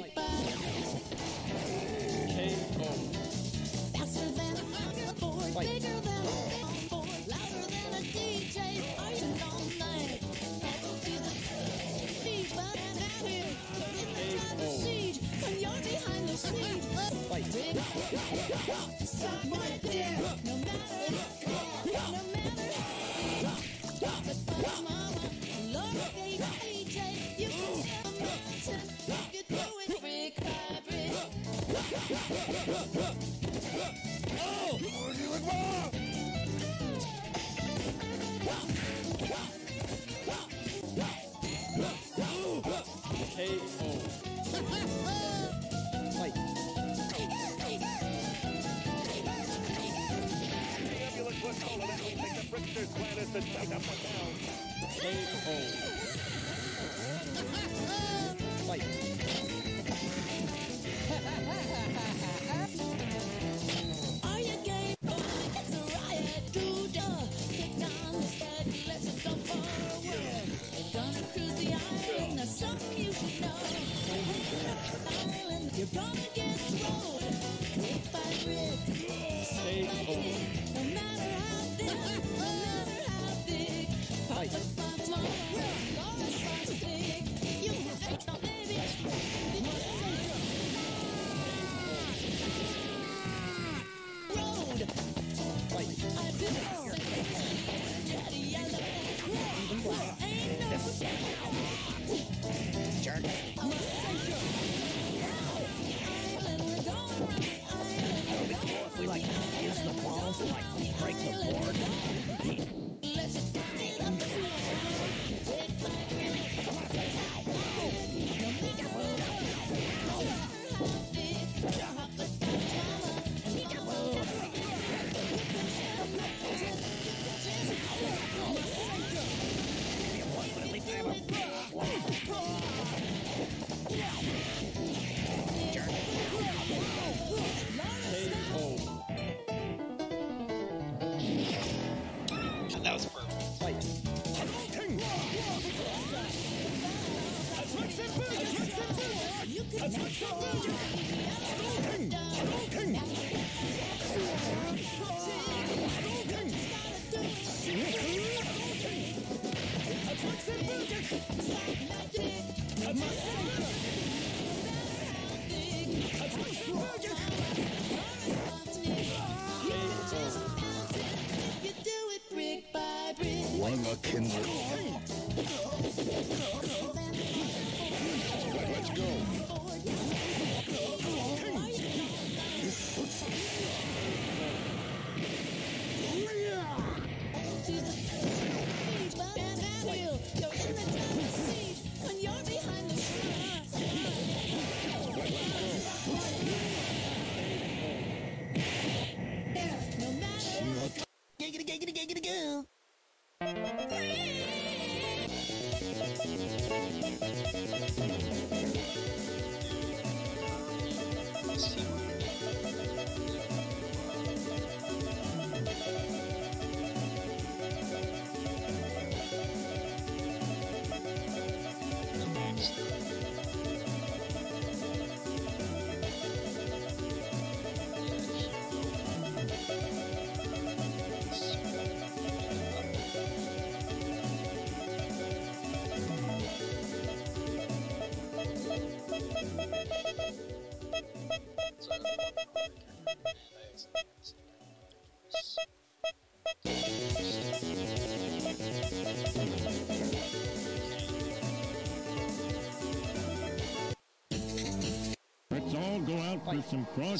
do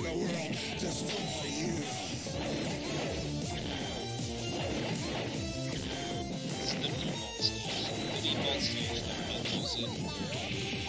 for the world destroy you. It's the new. The new.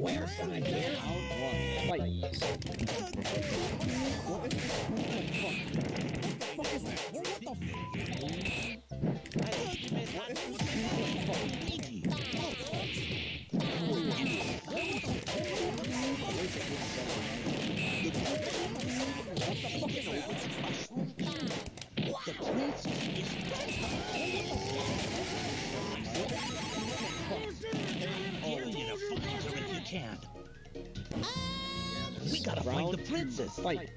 One. Fight. Jesus, like...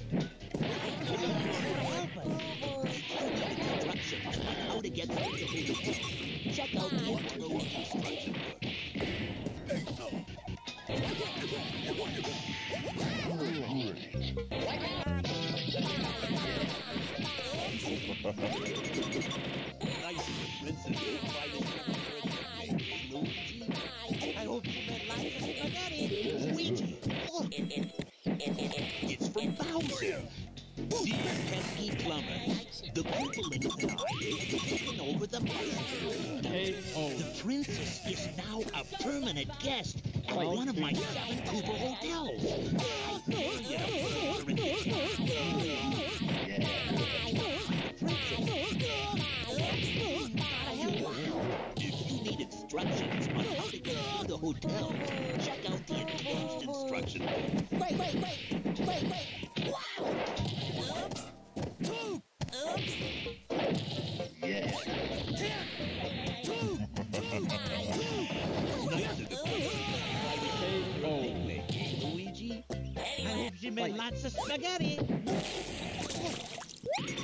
she made lots of spaghetti.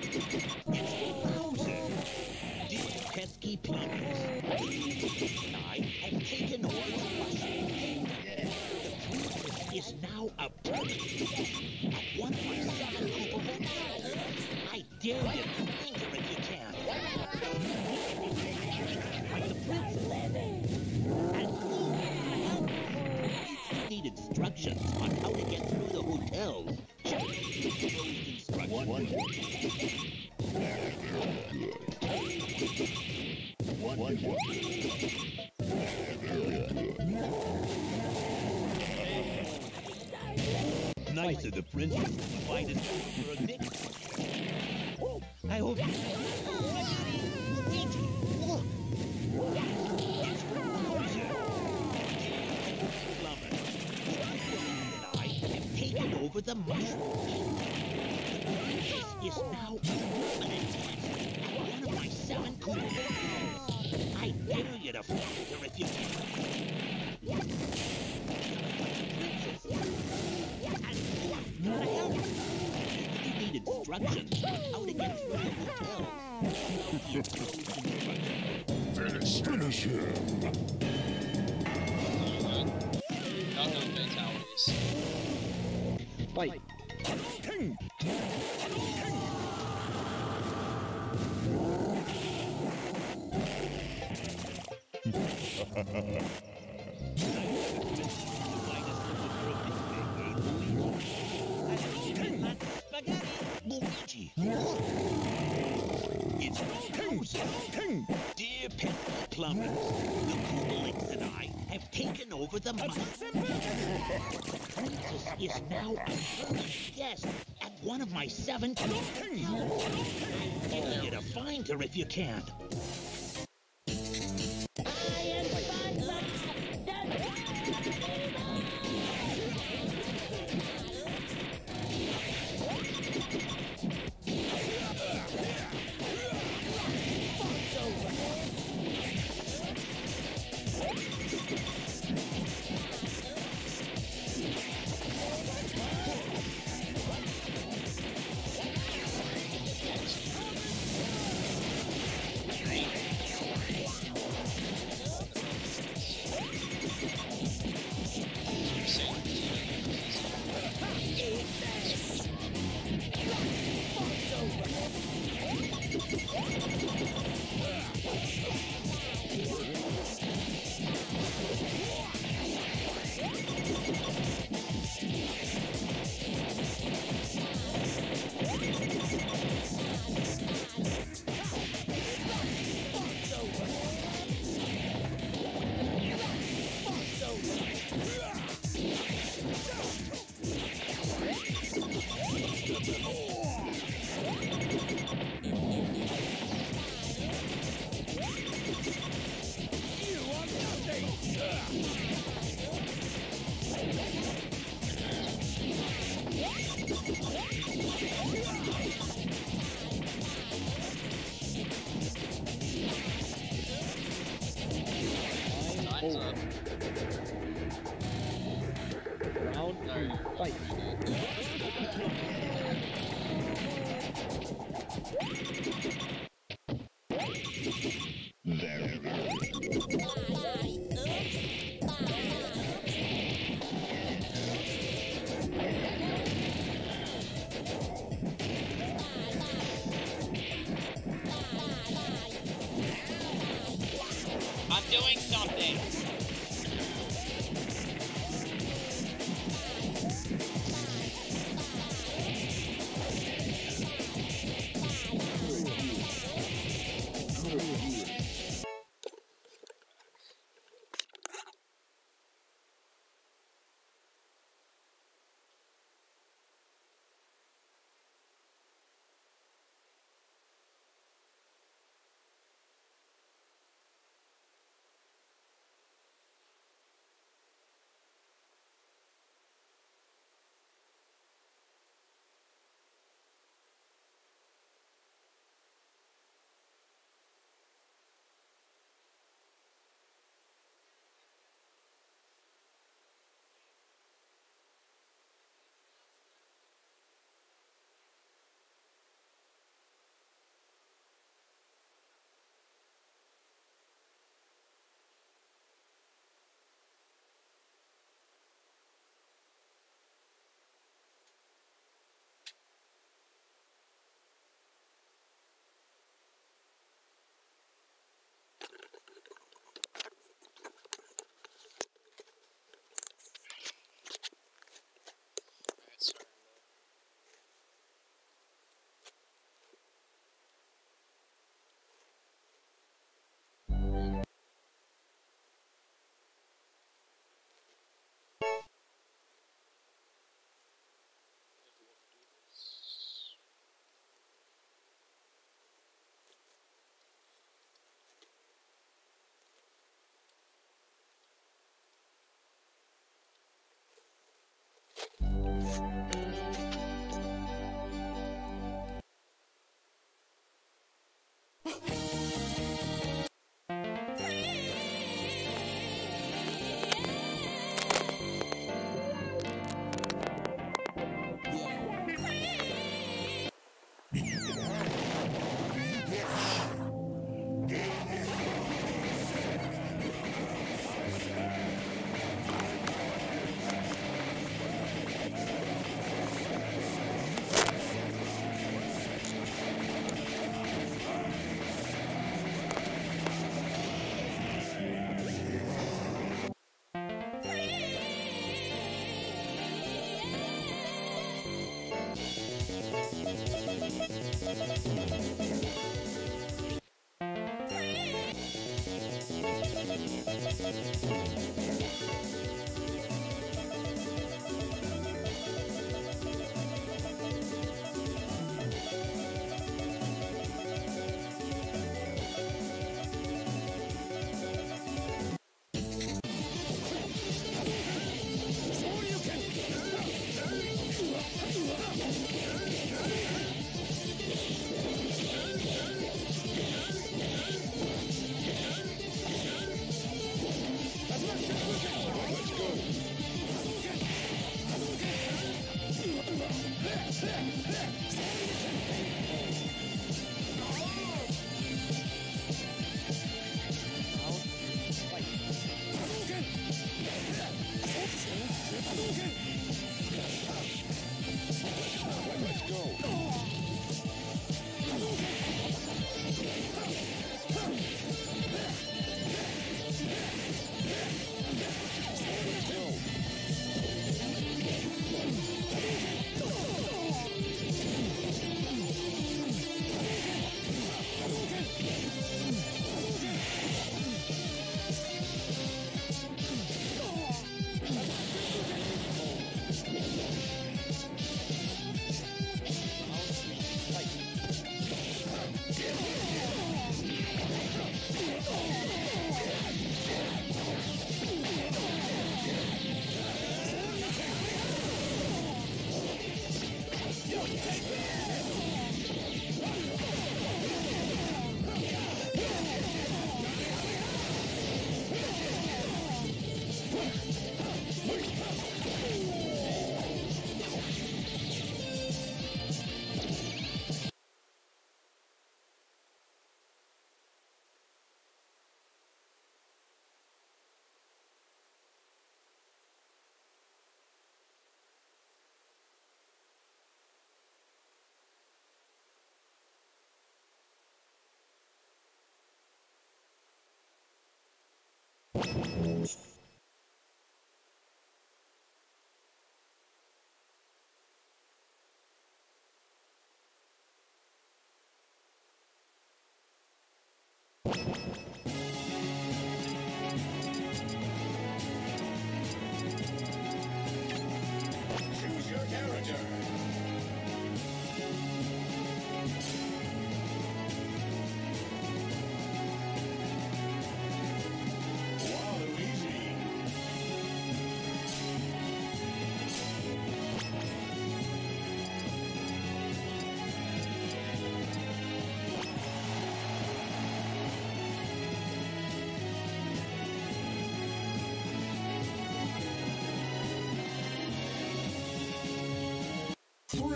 option. It's simple. Princess is now a guest at one of my seven. I dare you to find her if you can.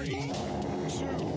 Three, two,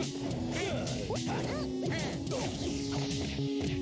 Good. Uh, uh, uh, uh, uh, uh, uh, uh,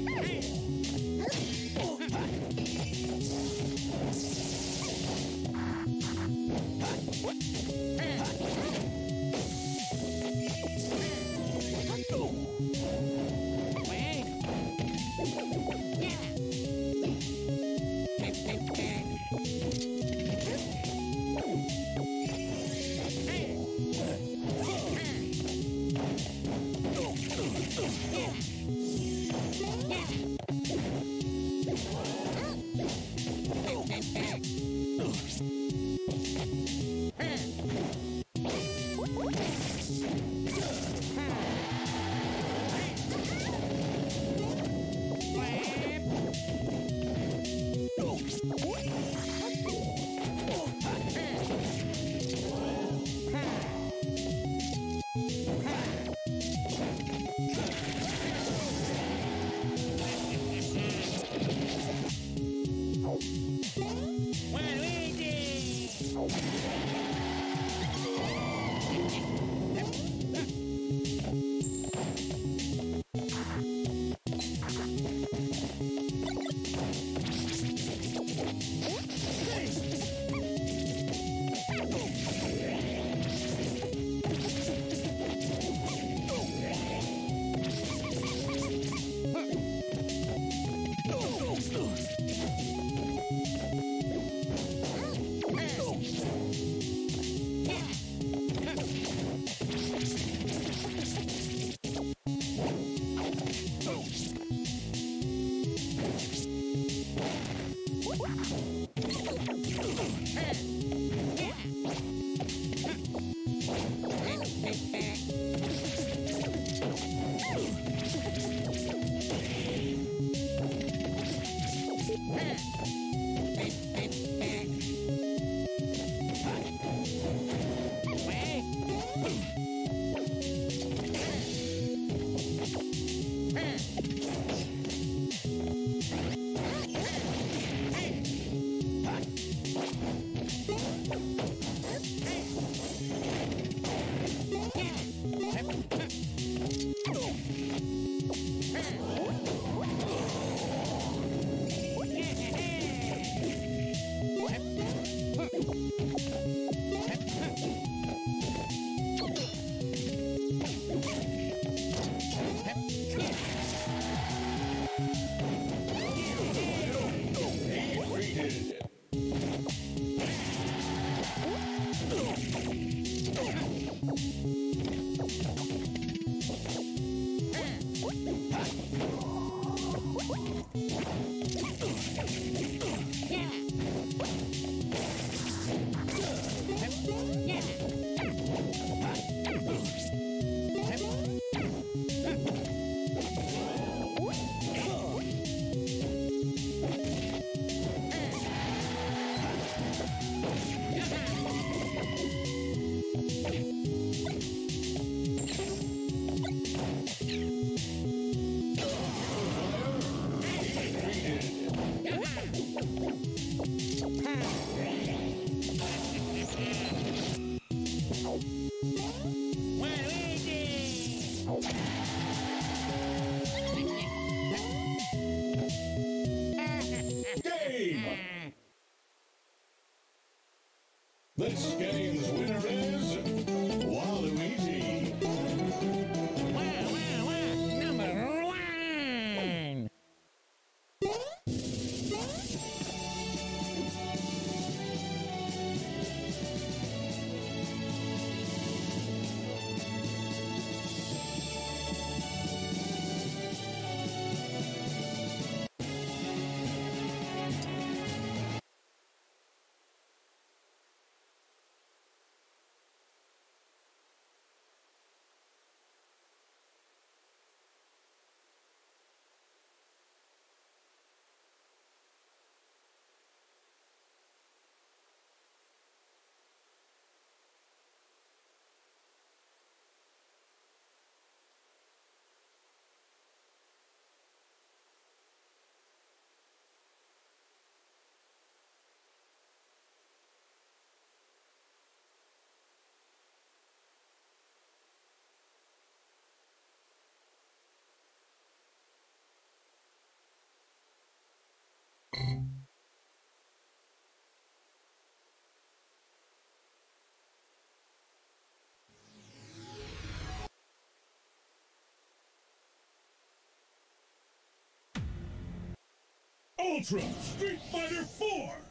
Ultra Street Fighter 4.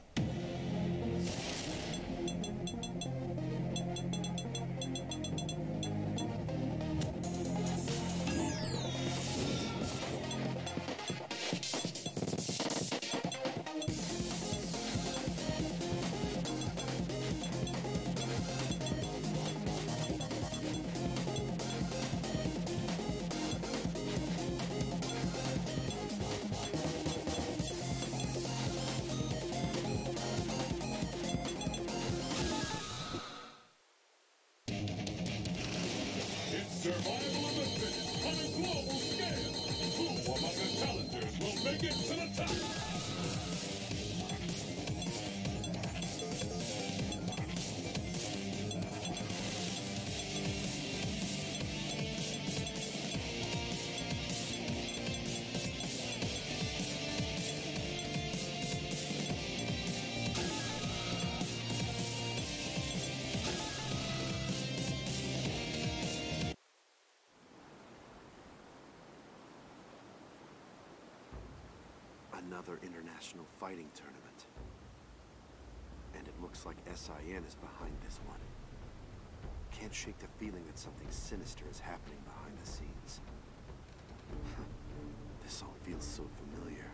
Another international fighting tournament. And it looks like SIN is behind this one. Can't shake the feeling that something sinister is happening behind the scenes. this all feels so familiar.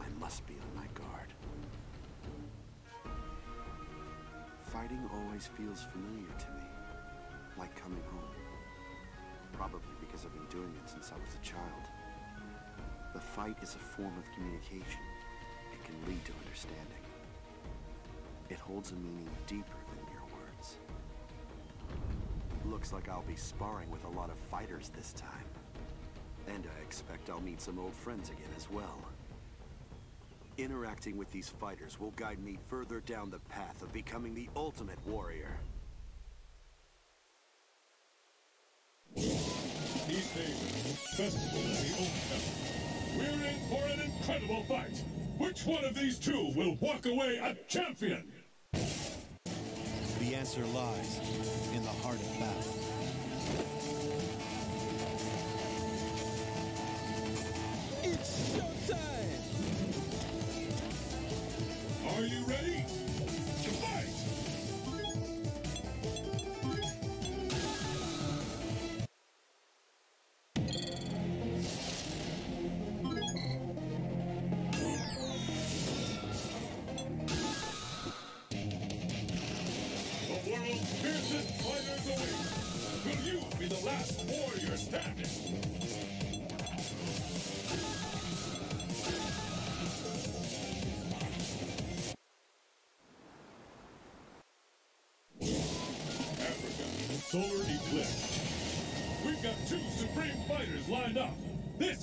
I must be on my guard. Fighting always feels familiar to me. Like coming home. Probably because I've been doing it since I was a child. The fight is a form of communication. It can lead to understanding. It holds a meaning deeper than mere words. Looks like I'll be sparring with a lot of fighters this time. And I expect I'll meet some old friends again as well. Interacting with these fighters will guide me further down the path of becoming the ultimate warrior. East Haven, Festival of the Old Town. In for an incredible fight. Which one of these two will walk away a champion? The answer lies in the heart of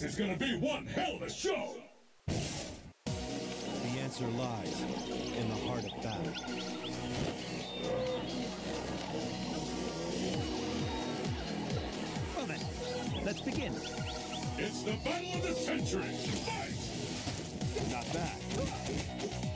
This is gonna be one hell of a show. The answer lies in the heart of battle. Well then, let's begin. It's the battle of the century. Fight! Not bad.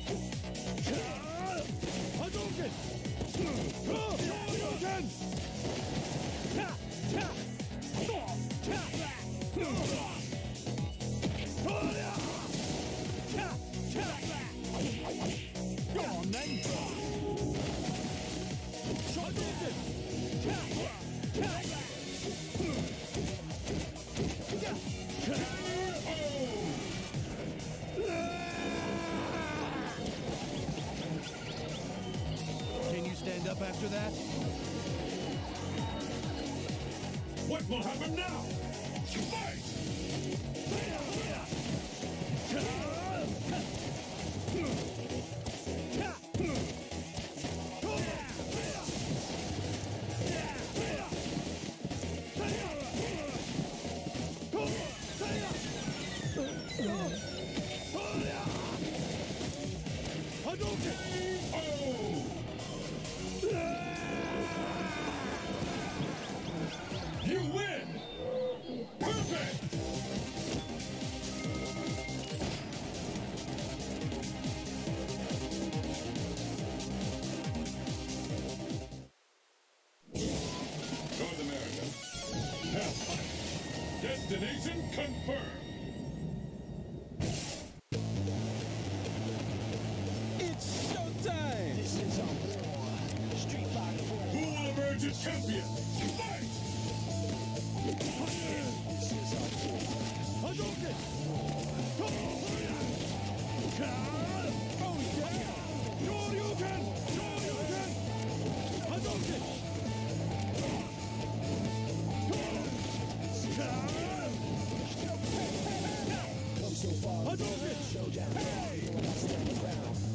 First. Hey!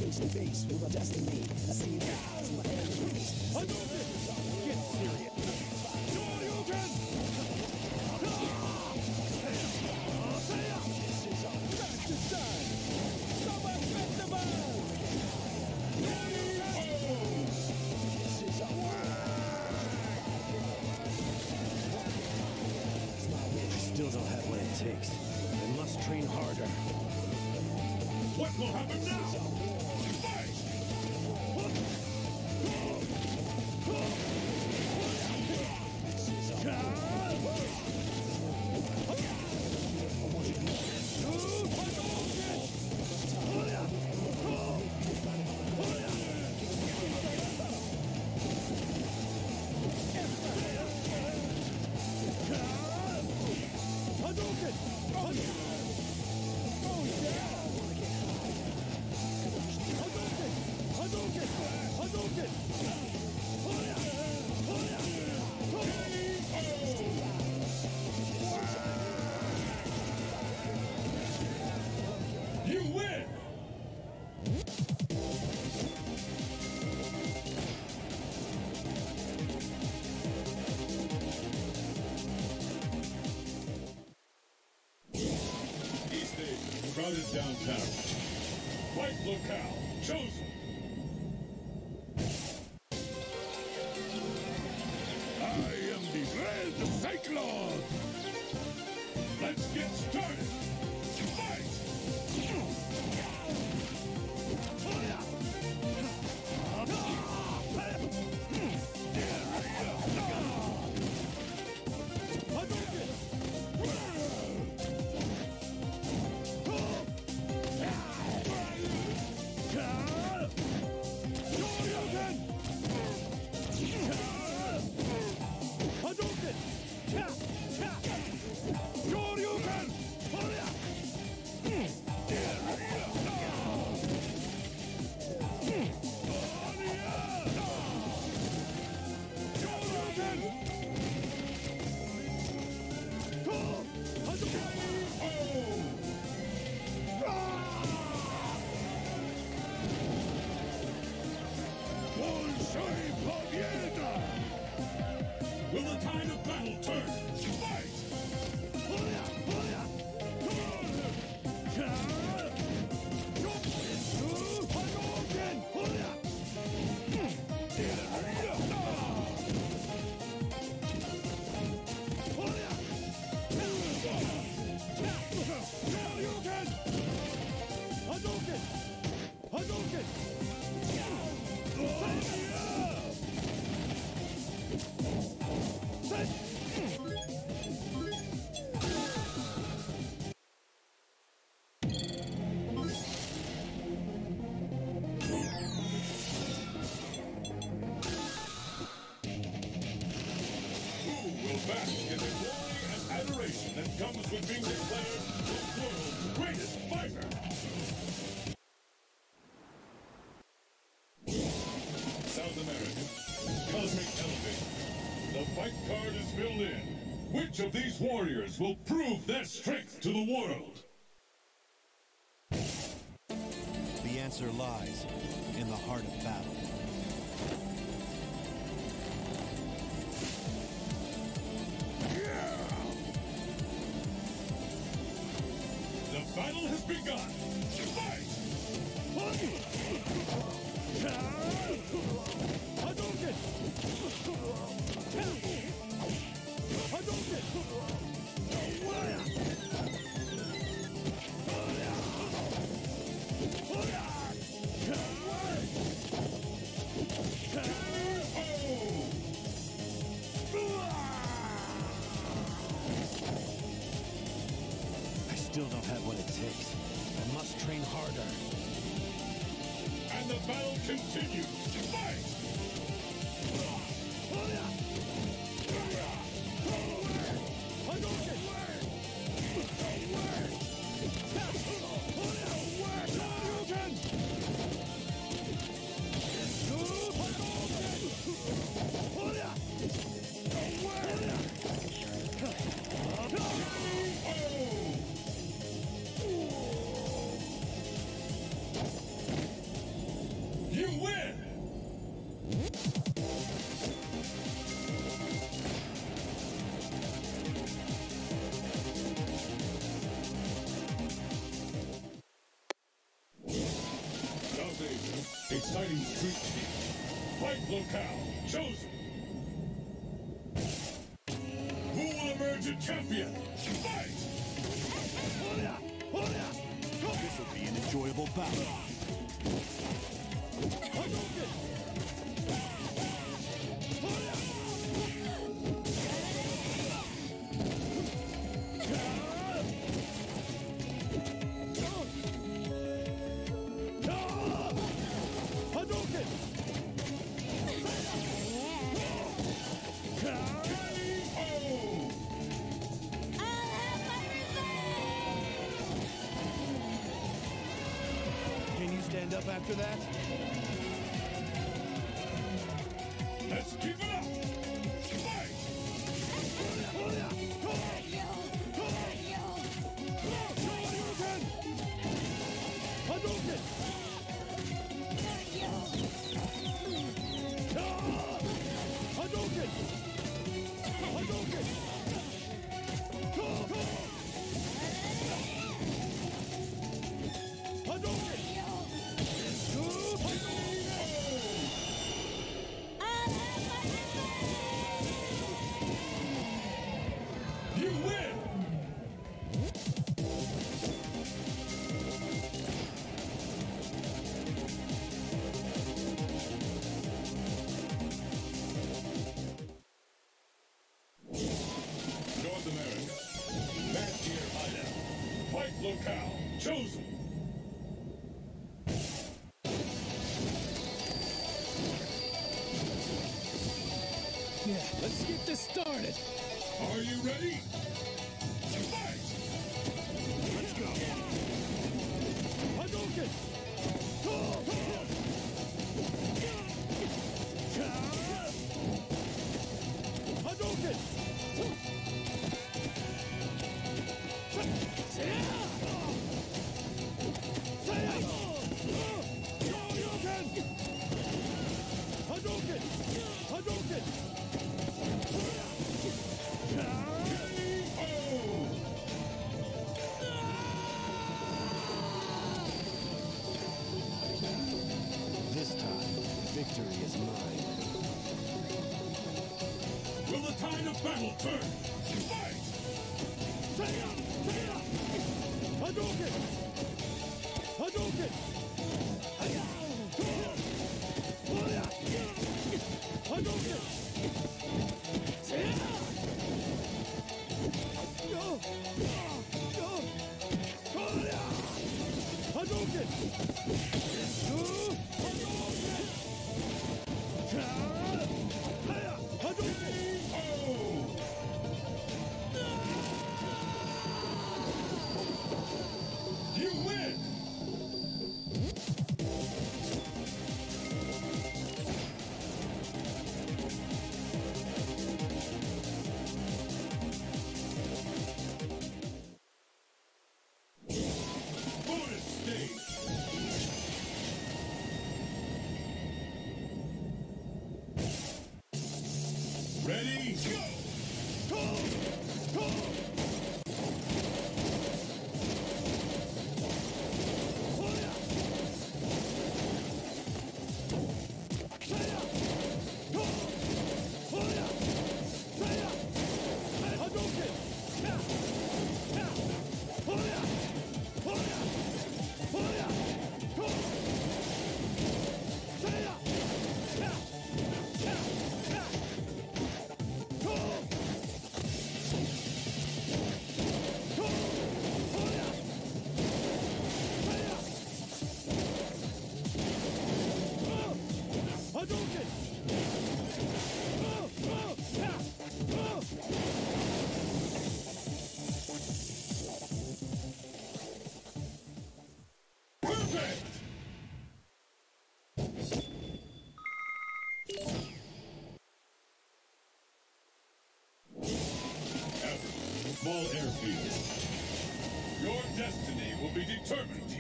Face to face with our destiny, I see it as my enemies. Each of these warriors will prove their strength to the world. The answer lies in the heart of battle. the champion. after that?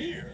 Here.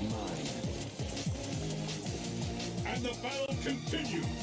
Is mine. And the battle continues.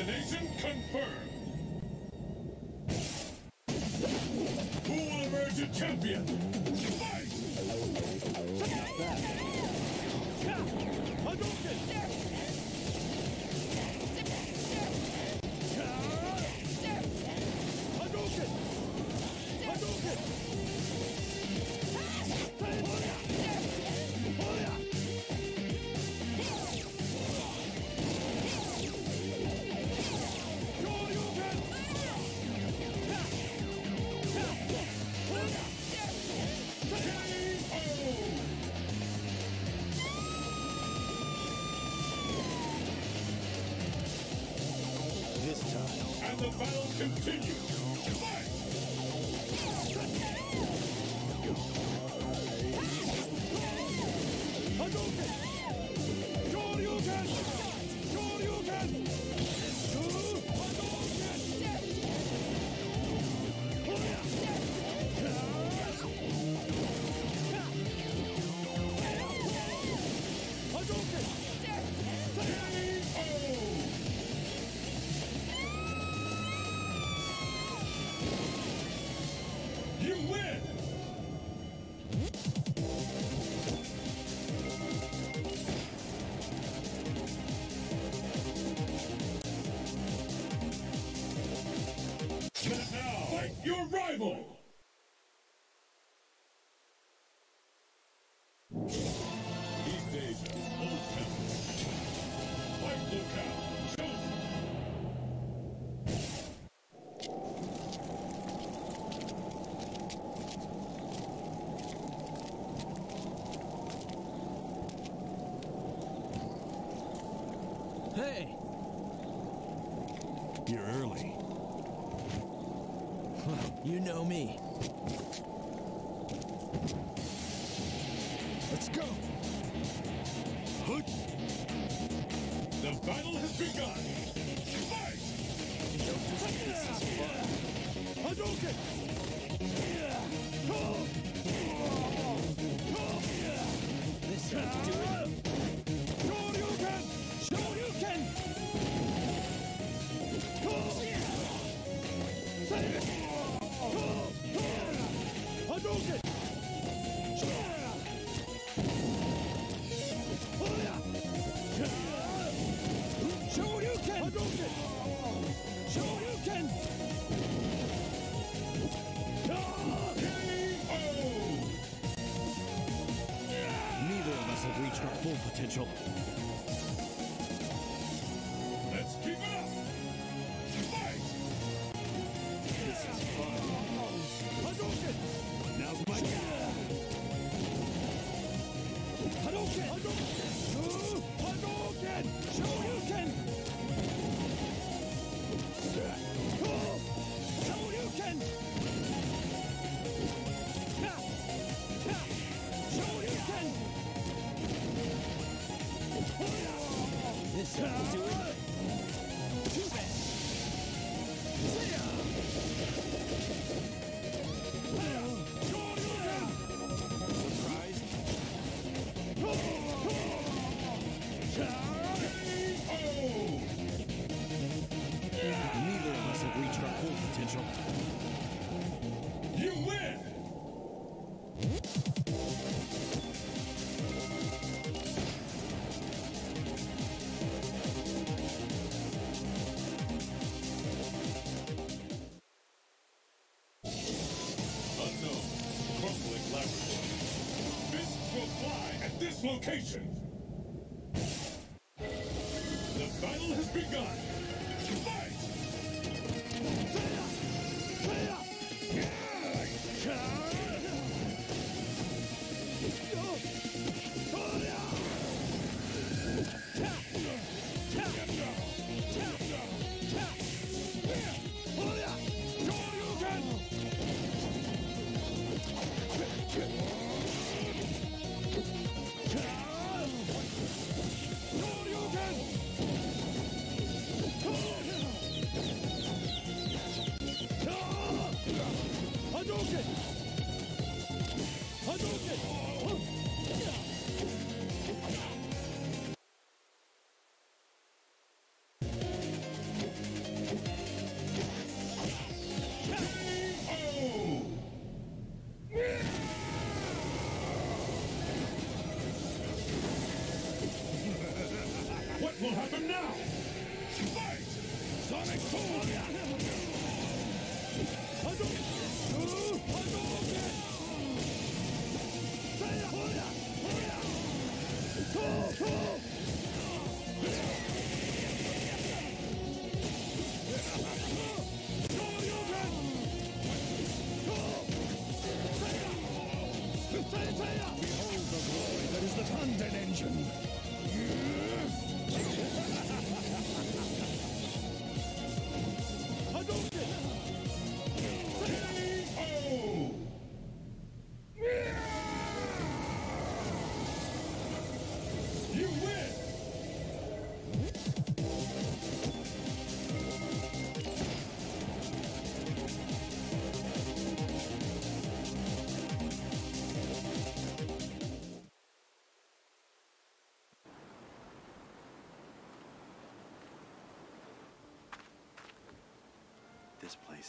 Destination confirmed. Who will emerge a champion? You're early. You know me. Let's go! Hood! The battle has begun! Fight! Hadouken! location. The battle has begun. Fight!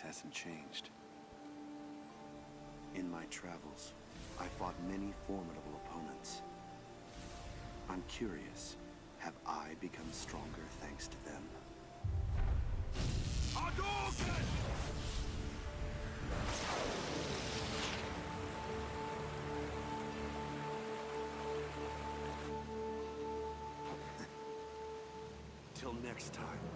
hasn't changed. In my travels, I fought many formidable opponents. I'm curious, have I become stronger thanks to them? Till next time.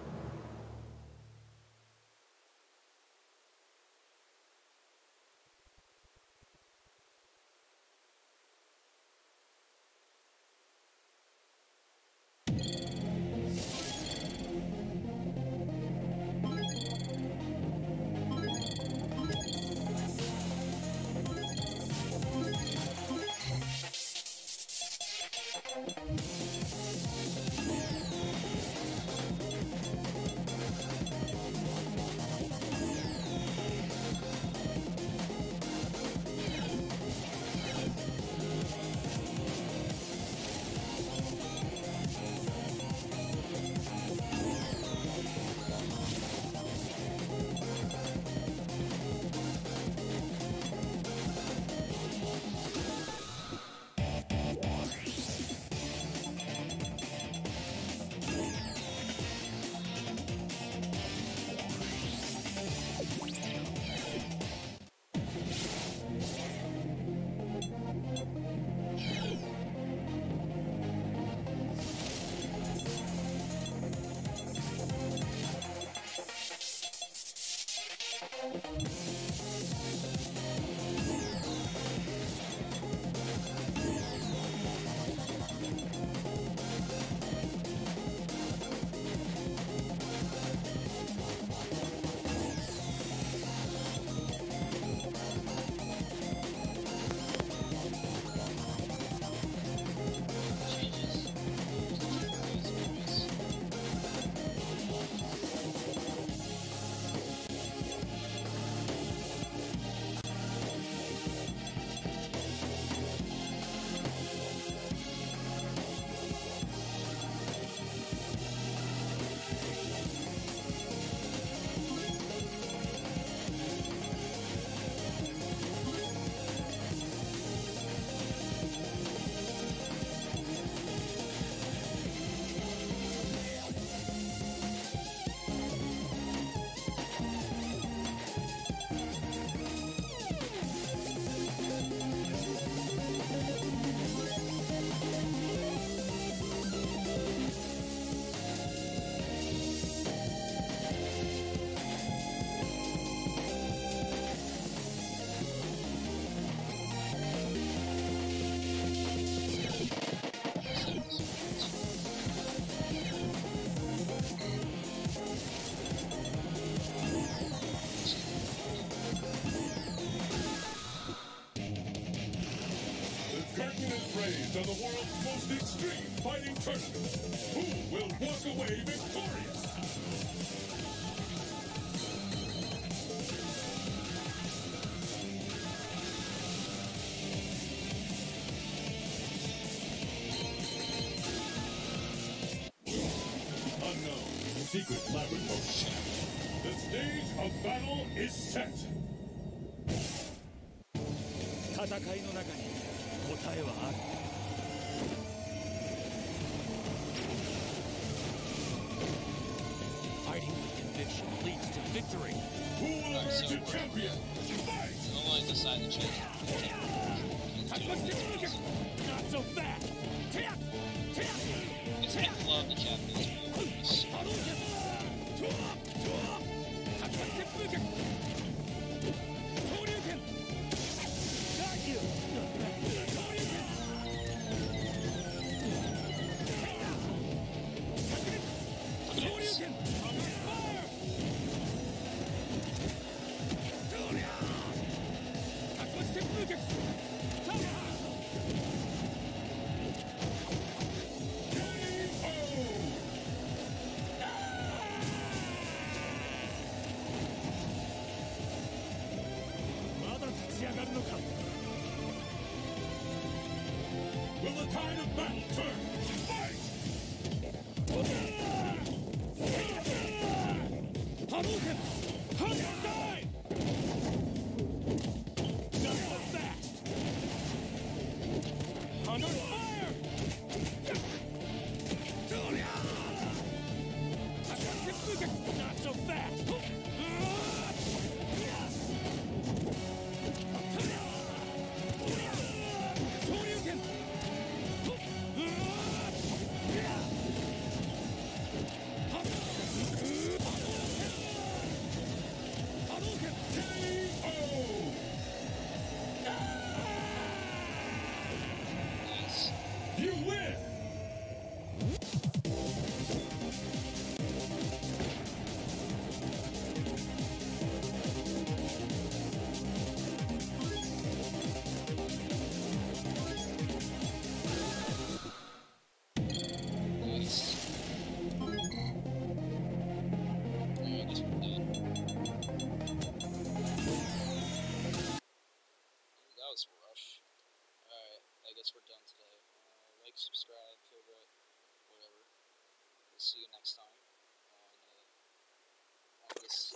champion. Fight! I don't like the side of the champion.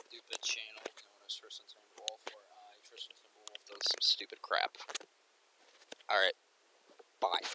stupid channel known as Tristen Timberwolf, I, uh, Tristen Timberwolf, does some stupid crap. Alright. Bye.